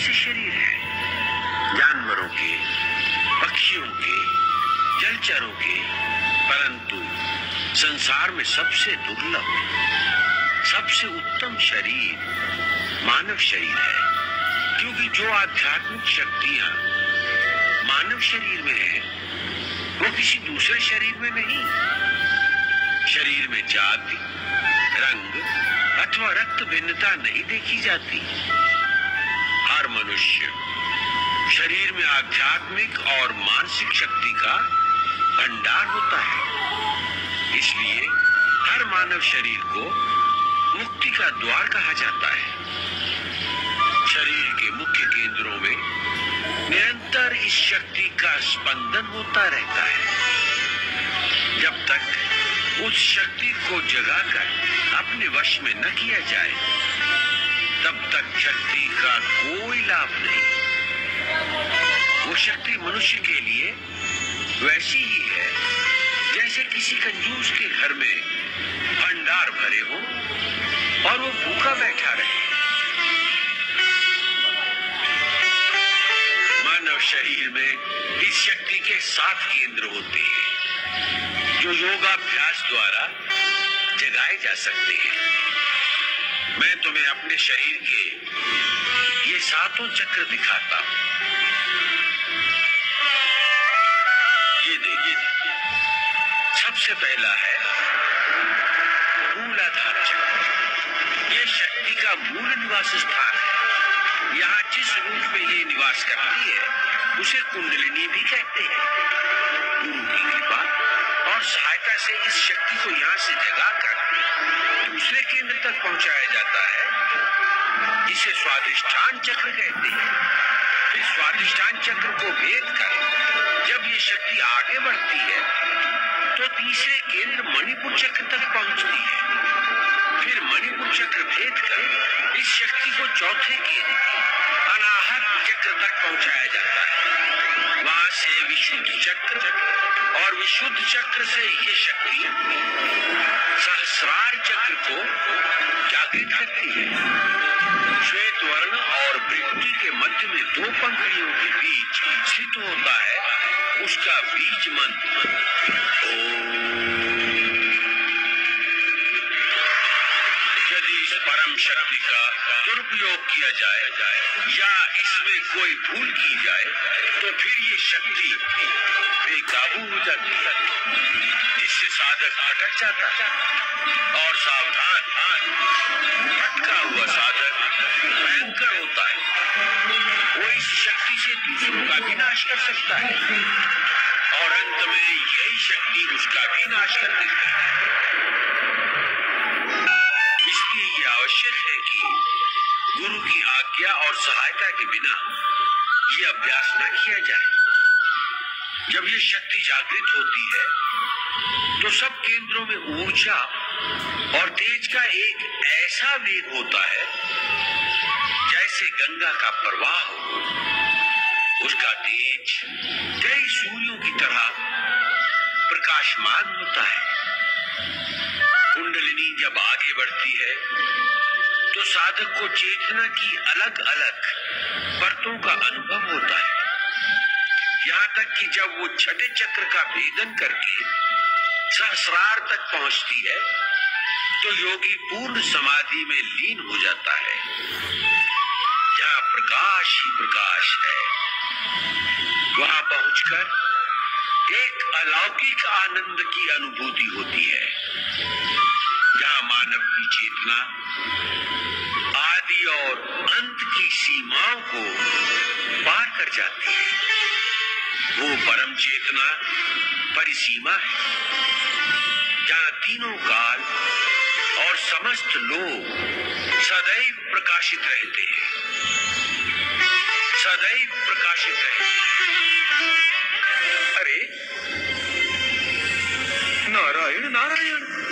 से शरीर है, जानवरों के, पक्षियों के, जलचरों के, परंतु संसार में सबसे दुर्लभ, सबसे उत्तम शरीर मानव शरीर है। क्योंकि जो आध्यात्मिक शक्तियाँ मानव शरीर में है, वो किसी दूसरे शरीर में नहीं। शरीर में जाति, रंग अथवा रक्त भिन्नता नहीं देखी जाती। मनुष्य। शरीर में आध्यात्मिक और मानसिक शक्ति का भंडार होता है। इसलिए हर मानव शरीर को मुक्ति का द्वार कहा जाता है। शरीर के मुख्य केंद्रों में निरंतर इस शक्ति का स्पंदन होता रहता है। जब तक उस शक्ति को जगाकर अपने वश में न किया जाए तब तक शक्ति का कोई लाभ नहीं। वो शक्ति मनुष्य के लिए वैसी ही है, जैसे किसी कंजूस के घर में भंडार भरे हो और वो भूखा बैठा रहे। मानव शरीर में इस शक्ति के सात केंद्र होते हैं, जो योगाभ्यास द्वारा जगाए जा सकते हैं। मैं तुम्हें अपने शरीर के ये सातों चक्र दिखाता हूँ। ये देखिए। सबसे पहला है मूलाधार चक्र। ये शक्ति का मूल निवास स्थान है। यहाँ जिस रूप में ये निवास करती है, उसे कुंडलिनी भी कहते हैं। गुरु की कृपा और सहायता से इस शक्ति को यहाँ से जगाकर दूसरे केंद्र तक पहुँचाया जाता है। इसे स्वादिष्ठान चक्र कहते हैं। फिर स्वादिष्ठान चक्र को भेद कर जब ये शक्ति आगे बढ़ती है तो तीसरे केंद्र मणिपुर चक्र तक पहुँचती है। फिर मणिपुर चक्र भेद कर इस शक्ति को चौथे केंद्र अनाहत चक्र तक पहुँचाया जाता है। से विशुद्ध चक्र और विशुद्ध चक्र से ये शक्ति सहस्रार चक्र को जागृत करती है। श्वेत वर्ण और वृत्ति के मध्य में दो पंखड़ियों के बीच स्थित होता है। उसका बीज मंत्र। यदि इस परम शक्ति का दुरुपयोग किया जाए या इसमें कोई भूल की जाए तो फिर ये शक्ति बेकाबू हो जाती है। जिससे साधक भटक जाता है और सावधान, भटका हुआ साधक भयंकर होता है। वो इस शक्ति से दूसरों का भी नाश कर सकता है और अंत में यही शक्ति उसका भी नाश कर देती है। इसलिए ये आवश्यक है कि गुरु की आज्ञा और सहायता के बिना ये अभ्यास न किया जाए। जब ये शक्ति जागृत होती है तो सब केंद्रों में ऊर्जा और तेज का एक ऐसा वेग होता है, जैसे गंगा का प्रवाह हो। उसका तेज कई सूर्यों की तरह प्रकाशमान होता है। कुंडलिनी जब आगे बढ़ती है तो साधक को चेतना की अलग अलग परतों का अनुभव होता है। यहाँ तक कि जब वो छठे चक्र का भेदन करके सहस्रार तक पहुँचती है तो योगी पूर्ण समाधि में लीन हो जाता है। जहाँ प्रकाश ही प्रकाश है। वहाँ पहुंचकर एक अलौकिक आनंद की अनुभूति होती है। क्या मानव की चेतना? आदि और अंत की सीमाओं को पार कर जाती है। वो परम चेतना परिसीमा है, जहाँ तीनों काल और समस्त लोग सदैव प्रकाशित रहते हैं। सदैव प्रकाशित रहते हैं। अरे, नारायण नारायण।